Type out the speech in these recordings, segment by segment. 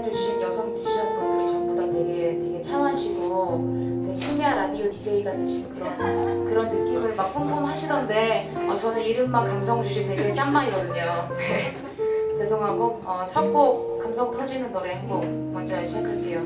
출연해주신 여성 뮤지션분들이 전부 다 되게 되게 창하시고 되게 심야 라디오 DJ 같으신 그런 그런 느낌을 막 뿜뿜하시던데 어, 저는 이름만 감성주지 되게 쌍마이거든요. 네. 죄송하고 어, 첫곡 감성 터지는 노래 한 곡 먼저 시작할게요.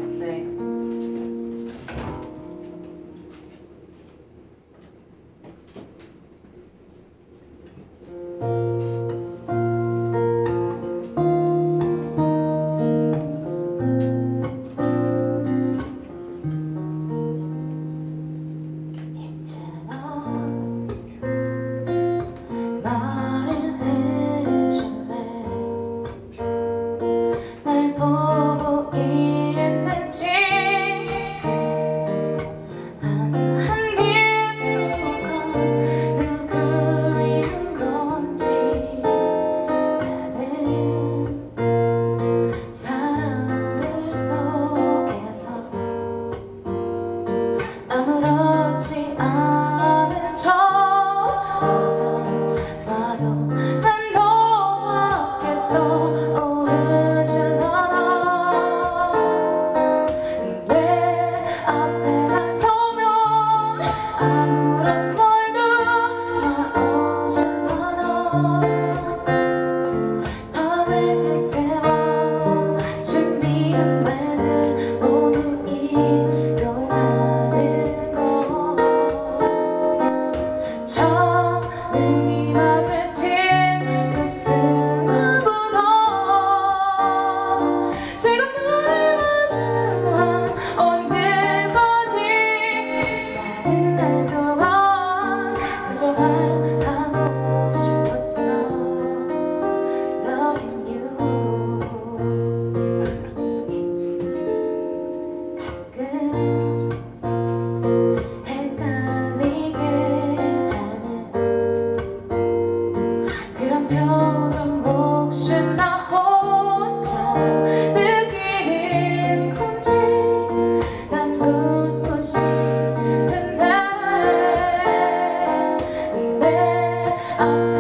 啊。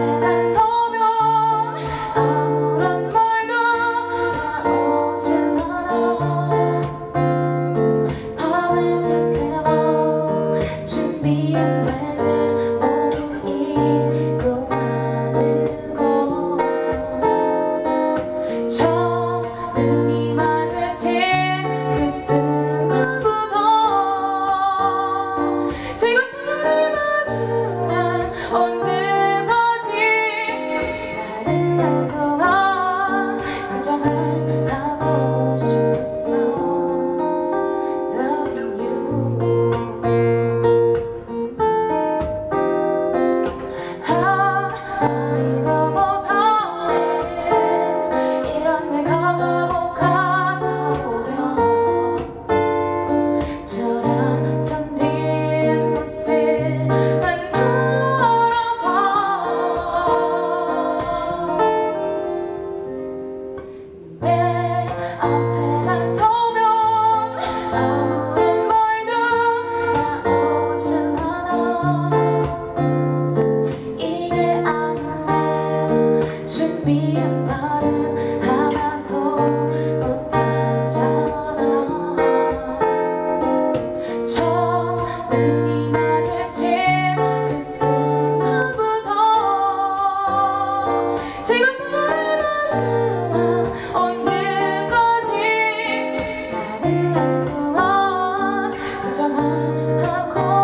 지금 날 맞아 오늘까지. 많은 날 동안 그저만 하고.